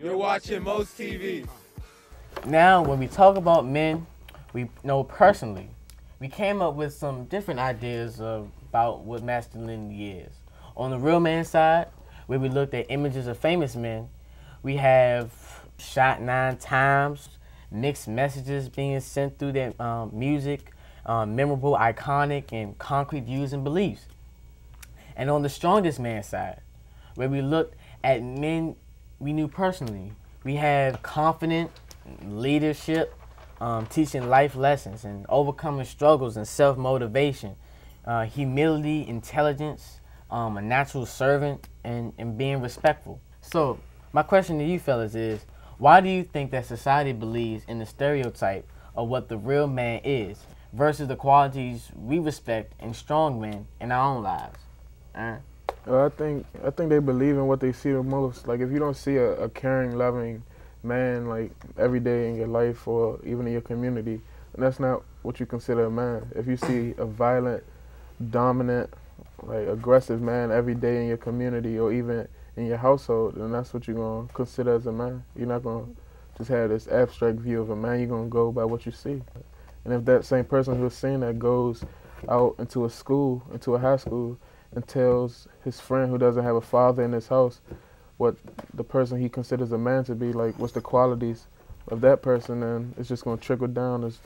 You're watching Most TV. Now, when we talk about men, we know personally, we came up with some different ideas of, about what masculinity is. On the real man side, where we looked at images of famous men, we have shot nine times, mixed messages being sent through their um, music, um, memorable, iconic, and concrete views and beliefs. And on the strongest man side, where we looked at men we knew personally, we had confident leadership, um, teaching life lessons and overcoming struggles and self motivation, uh, humility, intelligence, um, a natural servant, and, and being respectful. So, my question to you fellas is why do you think that society believes in the stereotype of what the real man is versus the qualities we respect in strong men in our own lives? Uh, Uh, I think I think they believe in what they see the most. Like if you don't see a, a caring, loving man like every day in your life or even in your community, and that's not what you consider a man. If you see a violent, dominant, like aggressive man every day in your community or even in your household, then that's what you're gonna consider as a man. You're not gonna just have this abstract view of a man. You're gonna go by what you see. And if that same person who's seeing that goes out into a school, into a high school, and tells his friend who doesn't have a father in his house what the person he considers a man to be like what's the qualities of that person and it's just going to trickle down it's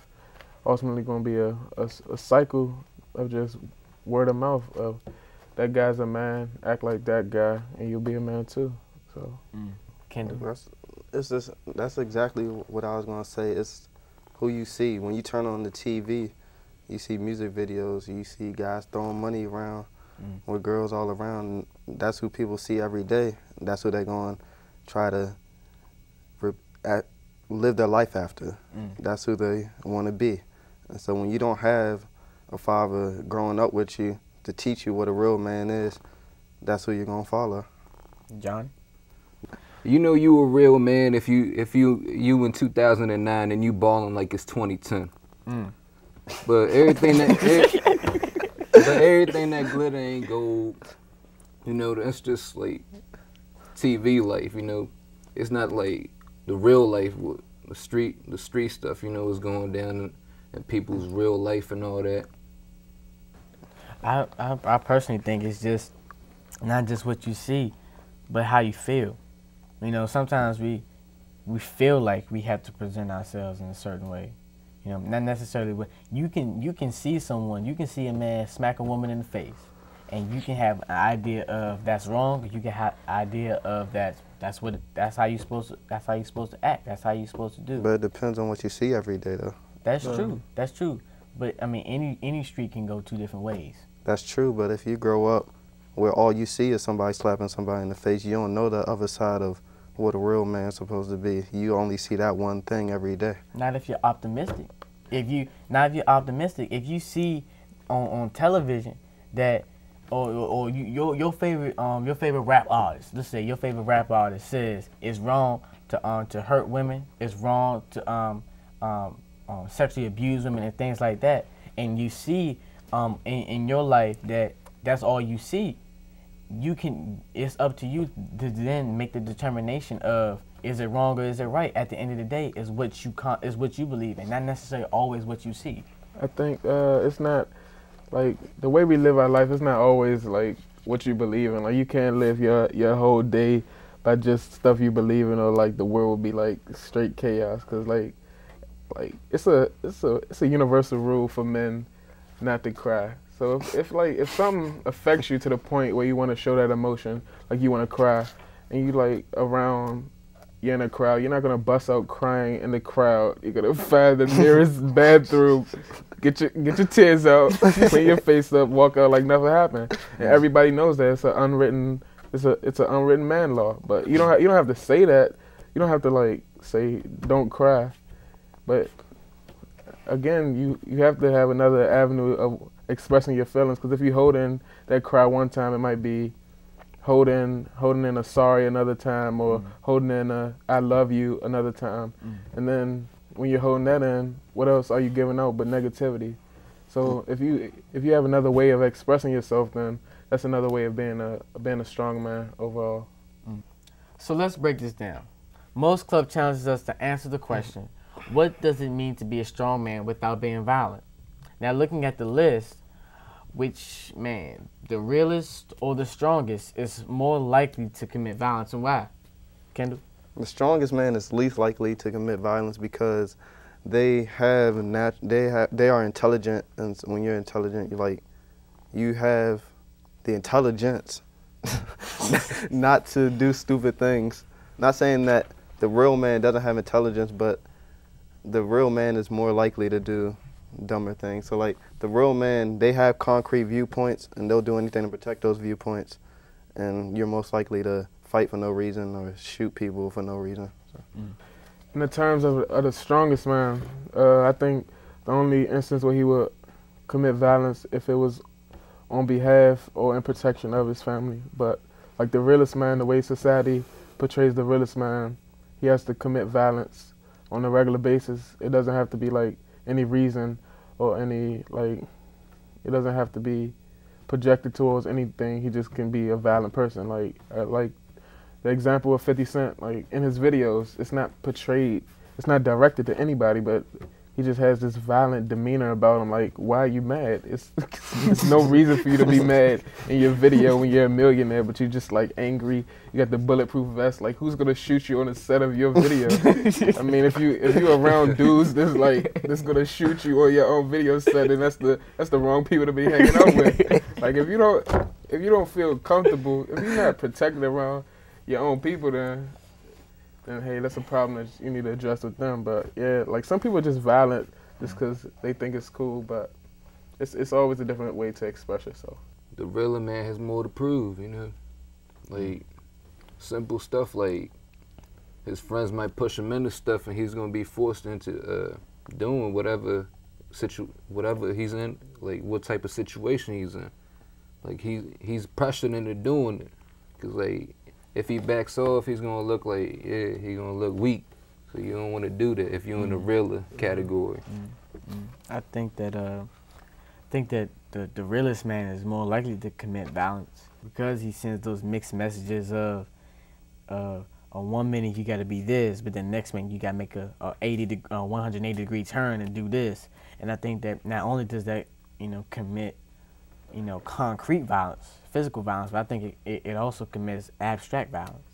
ultimately going to be a, a, a cycle of just word of mouth of that guy's a man act like that guy and you'll be a man too so mm. Kendall. That's it's just that's exactly what I was gonna say. It's who you see when you turn on the TV. You see music videos. You see guys throwing money around Mm. with girls all around. That's who people see every day. That's who they're going to try to re- at, live their life after. Mm. That's who they want to be. And so when you don't have a father growing up with you to teach you what a real man is, that's who you're gonna follow. John? You know you a real man if you if you you in 2009 and you balling like it's 2010. Mm. But everything that but everything that glitter ain't gold. You know that's just like TV life. You know, it's not like the real life. The street the street stuff. You know is going down in people's real life and all that. I, I I personally think it's just not just what you see, but how you feel. You know, sometimes we we feel like we have to present ourselves in a certain way. You know, not necessarily but you can you can see someone, you can see a man smack a woman in the face, and you can have an idea of that's wrong. You can have idea of that that's what that's how you supposed to that's how you supposed to act. That's how you supposed to do. But it depends on what you see every day, though. that's true. That's true. But I mean, any any street can go two different ways. That's true, but if you grow up where all you see is somebody slapping somebody in the face, you don't know the other side of what a real man's supposed to be. You only see that one thing every day. Not if you're optimistic. If you not if you're optimistic, if you see on, on television that or, or, you, your your favorite um your favorite rap artist, let's say your favorite rap artist says it's wrong to um to hurt women, it's wrong to um um, um sexually abuse women and things like that, and you see um in, in your life that that's all you see, you can it's up to you to then make the determination of is it wrong or is it right at the end of the day is what you con- is what you believe in not necessarily always what you see I think uh, it's not like the way we live our life. It's not always like what you believe in. Like you can't live your your whole day by just stuff you believe in, or like the world will be like straight chaos. Cause like like it's a it's a it's a universal rule for men not to cry. So if, if like if something affects you to the point where you want to show that emotion, like you want to cry, and you like around you're in a crowd, you're not gonna bust out crying in the crowd. You're gonna find the nearest bathroom, get your get your tears out, clean your face up, walk out like nothing happened. And everybody knows that it's an unwritten it's a it's an unwritten man law. But you don't ha- you don't have to say that. You don't have to like say don't cry. But again, you you have to have another avenue of expressing your feelings. Because if you hold in that cry one time, it might be holding holding in a sorry another time, or Mm. holding in a I love you another time. Mm. And then when you're holding that in, what else are you giving out but negativity? So if you if you have another way of expressing yourself, then that's another way of being a being a strong man overall. so let's break this down Most club challenges us to answer the question, what does it mean to be a strong man without being violent? Now, looking at the list, which man, the realest or the strongest, is more likely to commit violence and why? Kendall? The strongest man is least likely to commit violence because they have nat- they have they are intelligent and when you're intelligent you like you have the intelligence not to do stupid things. Not saying that the real man doesn't have intelligence, but the real man is more likely to do dumber things. So like the real man, they have concrete viewpoints and they'll do anything to protect those viewpoints and you're most likely to fight for no reason or shoot people for no reason. In the terms of, of the strongest man, uh, I think the only instance where he would commit violence if it was on behalf or in protection of his family. But like the realest man, the way society portrays the realest man, he has to commit violence on a regular basis. It doesn't have to be like any reason or any like. It doesn't have to be projected towards anything. He just can be a violent person. Like uh, like the example of 50 Cent, like in his videos, it's not portrayed, it's not directed to anybody, but he just has this violent demeanor about him. Like, why are you mad? It's there's no reason for you to be mad in your video when you're a millionaire, but you're just like angry. You got the bulletproof vest. Like, who's gonna shoot you on the set of your video? I mean, if you if you are around dudes that's like that's gonna shoot you on your own video set, then that's the that's the wrong people to be hanging out with. Like, if you don't if you don't feel comfortable, if you're not protected around your own people, then then hey, that's a problem that you need to address with them. But yeah, like some people are just violent just because they think it's cool, but it's it's always a different way to express yourself. The realer man has more to prove, you know. Like simple stuff like his friends might push him into stuff and he's gonna be forced into uh, doing whatever situ whatever he's in, like what type of situation he's in. Like he he's pressured into doing it, cause like if he backs off, he's gonna look like yeah, he gonna look weak. So you don't want to do that if you're in the realer category. I think that uh, I think that the the realest man is more likely to commit violence because he sends those mixed messages of, uh, on one minute you got to be this, but then next minute you got to make a, a 80 deg- uh, 180 degree turn and do this. And I think that not only does that you know commit, you know, concrete violence, physical violence, but I think it, it, also commits abstract violence.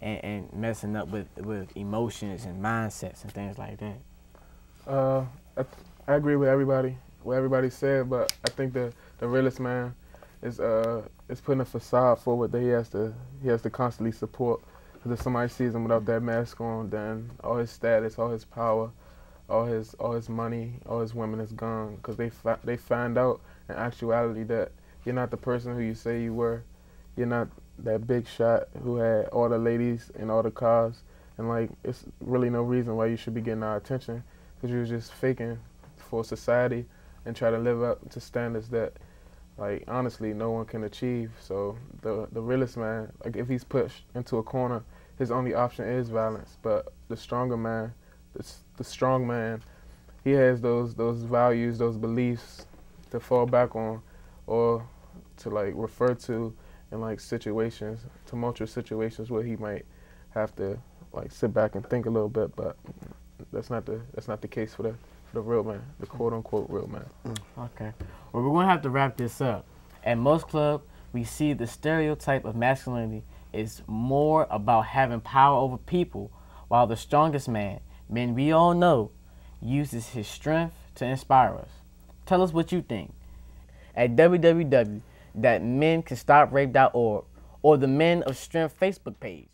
And, and messing up with, with emotions and mindsets and things like that. Uh, I, I agree with everybody, what everybody said, but I think the the realest man is uh is putting a facade forward that he has to he has to constantly support. Because if somebody sees him without that mask on, then all his status, all his power, all his all his money, all his women is gone. Because they fi- they find out in actuality that you're not the person who you say you were. You're not that big shot who had all the ladies and all the cars. And like, it's really no reason why you should be getting our attention because you was just faking for society and try to live up to standards that, like, honestly, no one can achieve. So the the realest man, like, if he's pushed into a corner, his only option is violence. But the stronger man, the the strong man, he has those those values, those beliefs to fall back on, or to like refer to in like situations, tumultuous situations where he might have to like sit back and think a little bit. But that's not the that's not the case for the for the real man, the quote unquote real man. Mm. Okay. Well, we're to have to wrap this up. At most club, we see the stereotype of masculinity is more about having power over people, while the strongest man, men we all know, uses his strength to inspire us. Tell us what you think at www.mencanstoprape.org or the Men of Strength Facebook page.